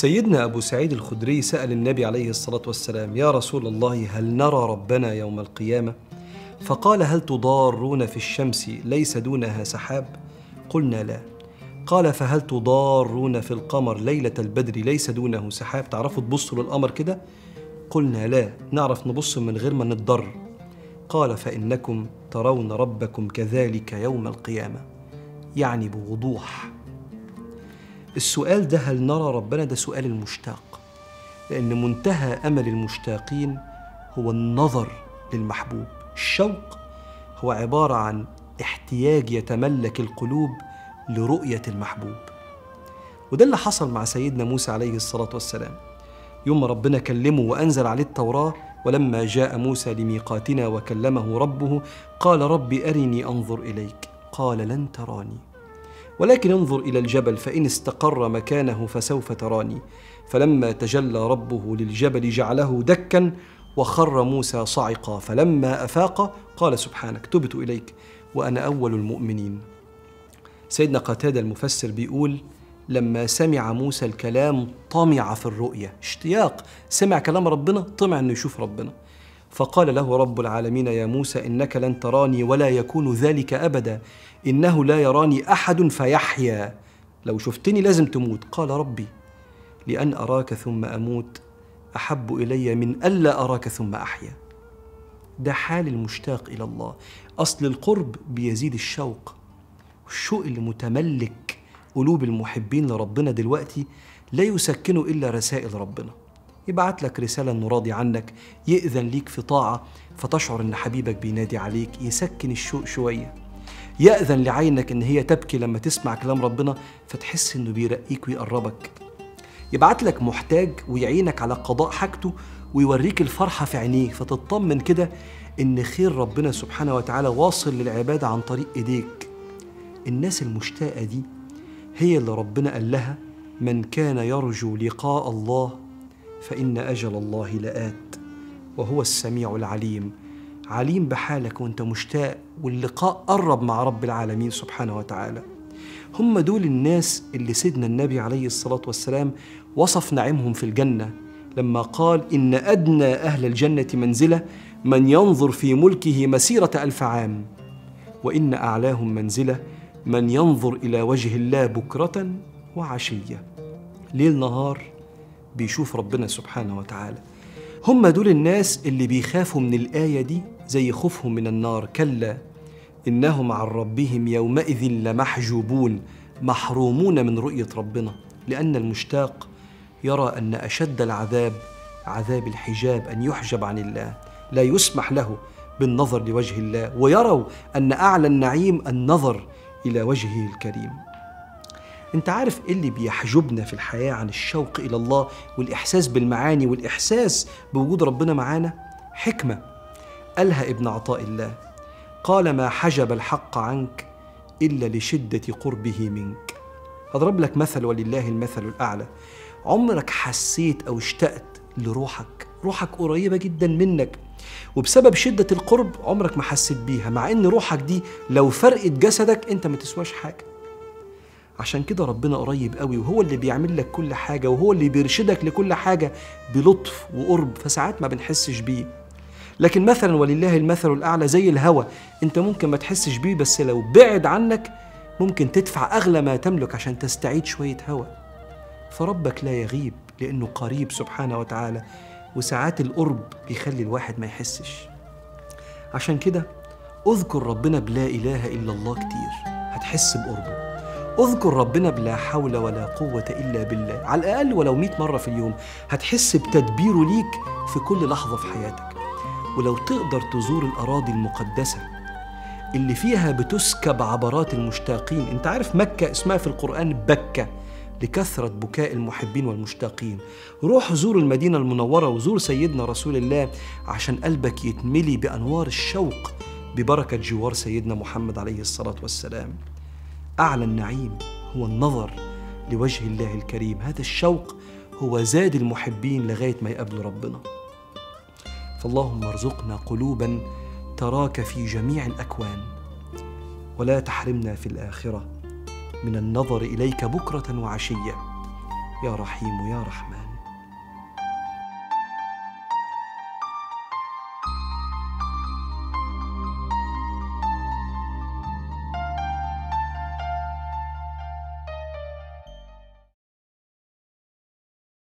سيدنا أبو سعيد الخدري سأل النبي عليه الصلاة والسلام يا رسول الله هل نرى ربنا يوم القيامة؟ فقال هل تضارون في الشمس ليس دونها سحاب؟ قلنا لا قال فهل تضارون في القمر ليلة البدر ليس دونه سحاب تعرفوا تبصوا للقمر كده؟ قلنا لا نعرف نبص من غير ما نتضر قال فإنكم ترون ربكم كذلك يوم القيامة يعني بوضوح السؤال ده هل نرى ربنا ده سؤال المشتاق؟ لأن منتهى أمل المشتاقين هو النظر للمحبوب. الشوق هو عبارة عن احتياج يتملك القلوب لرؤية المحبوب. وده اللي حصل مع سيدنا موسى عليه الصلاة والسلام. يوم ربنا كلمه وأنزل عليه التوراة ولما جاء موسى لميقاتنا وكلمه ربه قال رب أرني أنظر إليك. قال لن تراني. ولكن انظر إلى الجبل فإن استقر مكانه فسوف تراني. فلما تجلى ربه للجبل جعله دكا وخر موسى صعقا فلما أفاق قال سبحانك تبت إليك وأنا أول المؤمنين. سيدنا قتادة المفسر بيقول لما سمع موسى الكلام طمع في الرؤيه اشتياق سمع كلام ربنا طمع إنه يشوف ربنا. فقال له رب العالمين يا موسى إنك لن تراني ولا يكون ذلك أبدا إنه لا يراني أحد فيحيا. لو شفتني لازم تموت. قال ربي لأن أراك ثم أموت أحب إلي من ألا أراك ثم أحيا. ده حال المشتاق إلى الله. أصل القرب بيزيد الشوق. الشوق اللي متملك قلوب المحبين لربنا دلوقتي لا يسكنه إلا رسائل ربنا. يبعت لك رسالة إنه راضي عنك يأذن ليك في طاعة فتشعر إن حبيبك بينادي عليك يسكن الشوق شوية. يأذن لعينك إن هي تبكي لما تسمع كلام ربنا فتحس إنه بيرقيك ويقربك. يبعت لك محتاج ويعينك على قضاء حاجته ويوريك الفرحة في عينيه فتطمن كده إن خير ربنا سبحانه وتعالى واصل للعبادة عن طريق إيديك. الناس المشتاقة دي هي اللي ربنا قال لها من كان يرجو لقاء الله فإن أجل الله لآت وهو السميع العليم. عليم بحالك وأنت مشتاق واللقاء قرب مع رب العالمين سبحانه وتعالى. هم دول الناس اللي سيدنا النبي عليه الصلاة والسلام وصف نعيمهم في الجنة لما قال إن أدنى أهل الجنة منزلة من ينظر في ملكه مسيرة ألف عام وإن أعلاهم منزلة من ينظر إلى وجه الله بكرة وعشية. ليل نهار بيشوف ربنا سبحانه وتعالى. هم دول الناس اللي بيخافوا من الآية دي زي خوفهم من النار. كلا إنهم عن ربهم يومئذ لمحجوبون محرومون من رؤية ربنا. لأن المشتاق يرى أن أشد العذاب عذاب الحجاب أن يحجب عن الله. لا يسمح له بالنظر لوجه الله ويروا أن أعلى النعيم النظر إلى وجهه الكريم. انت عارف إيه اللي بيحجبنا في الحياة عن الشوق إلى الله والإحساس بالمعاني والإحساس بوجود ربنا معانا؟ حكمة. قالها ابن عطاء الله قال ما حجب الحق عنك إلا لشدة قربه منك. هضرب لك مثل ولله المثل الأعلى. عمرك حسيت أو اشتقت لروحك؟ روحك قريبة جدا منك. وبسبب شدة القرب عمرك ما حسيت بيها مع إن روحك دي لو فرقت جسدك أنت ما تسواش حاجة. عشان كده ربنا قريب قوي وهو اللي بيعمل لك كل حاجة وهو اللي بيرشدك لكل حاجة بلطف وقرب فساعات ما بنحسش بيه. لكن مثلا ولله المثل الأعلى زي الهوى أنت ممكن ما تحسش بيه بس لو بعد عنك ممكن تدفع أغلى ما تملك عشان تستعيد شوية هوى. فربك لا يغيب لأنه قريب سبحانه وتعالى وساعات القرب بيخلي الواحد ما يحسش. عشان كده اذكر ربنا بلا إله إلا الله كتير هتحس بقربه. أذكر ربنا بلا حول ولا قوة إلا بالله. على الأقل ولو مئة مرة في اليوم هتحس بتدبيره ليك في كل لحظة في حياتك. ولو تقدر تزور الأراضي المقدسة اللي فيها بتسكب عبرات المشتاقين. أنت عارف مكة اسمها في القرآن بكة لكثرة بكاء المحبين والمشتاقين. روح زور المدينة المنورة وزور سيدنا رسول الله عشان قلبك يتملي بأنوار الشوق ببركة جوار سيدنا محمد عليه الصلاة والسلام. أعلى النعيم هو النظر لوجه الله الكريم. هذا الشوق هو زاد المحبين لغاية ما يقابلوا ربنا. فاللهم ارزقنا قلوبا تراك في جميع الأكوان ولا تحرمنا في الآخرة. من النظر إليك بكرة وعشية. يا رحيم يا رحمن.